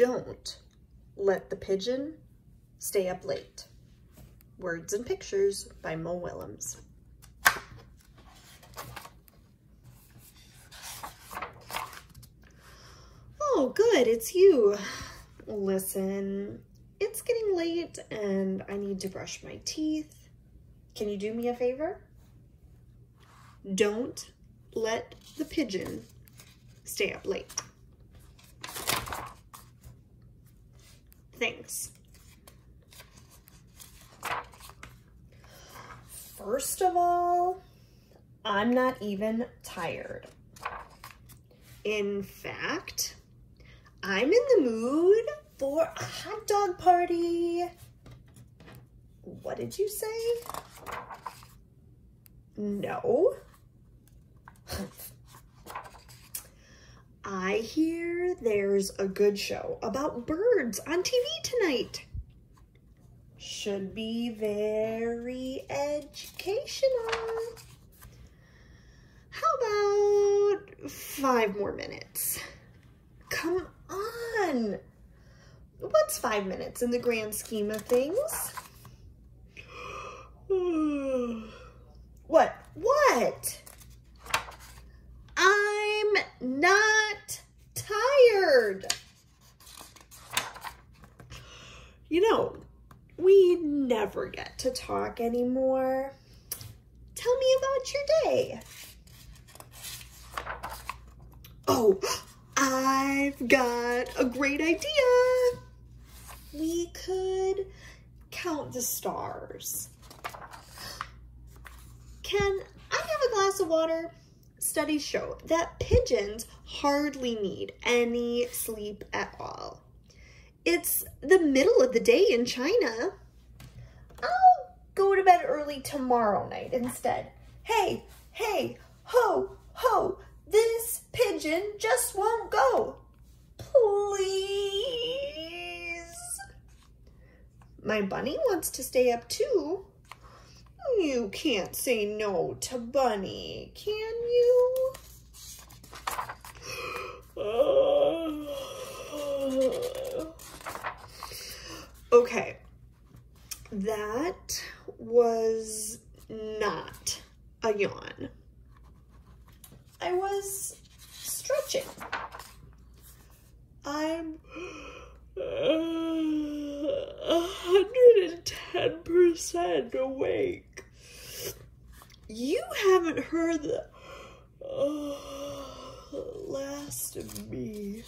Don't let the pigeon stay up late. Words and Pictures by Mo Willems. Oh, good, it's you. Listen, it's getting late and I need to brush my teeth. Can you do me a favor? Don't let the pigeon stay up late. Thanks. First of all, I'm not even tired. In fact, I'm in the mood for a hot dog party. What did you say? No. I hear there's a good show about birds on TV tonight. Should be very educational. How about five more minutes? Come on. What's five minutes in the grand scheme of things? what? What? I'm not tired. You know, we never get to talk anymore. Tell me about your day. Oh, I've got a great idea. We could count the stars. Can I have a glass of water? Studies show that pigeons hardly need any sleep at all. It's the middle of the day in China. I'll go to bed early tomorrow night instead. Hey, hey, ho, ho, this pigeon just won't go. Please. My bunny wants to stay up too. You can't say no to Bunny, can you? Okay, that was not a yawn. I was stretching. I'm 110% awake. You haven't heard the uh, last of me.